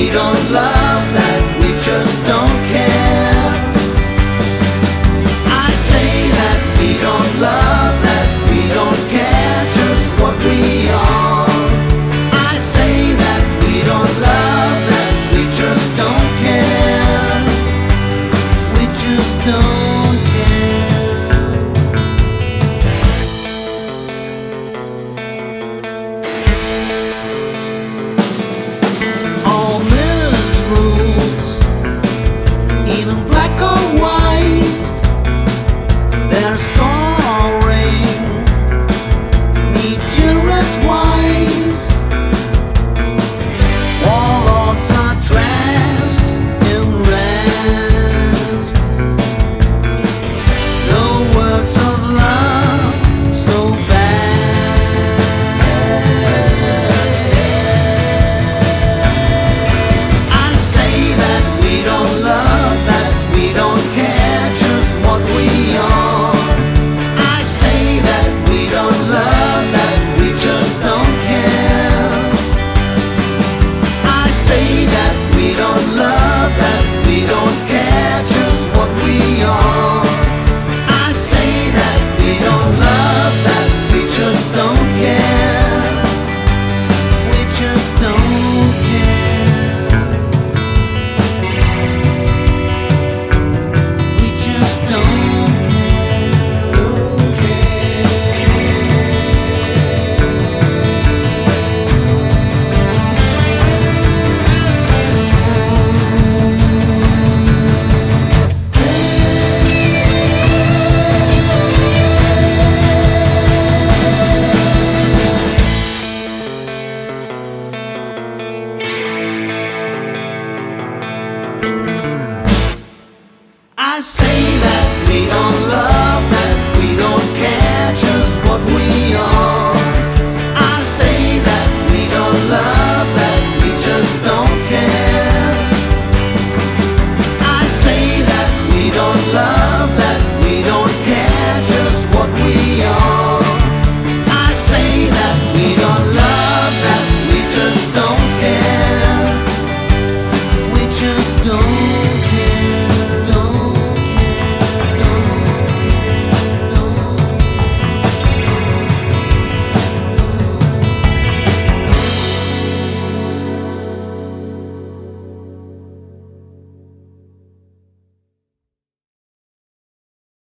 we don't lie. Say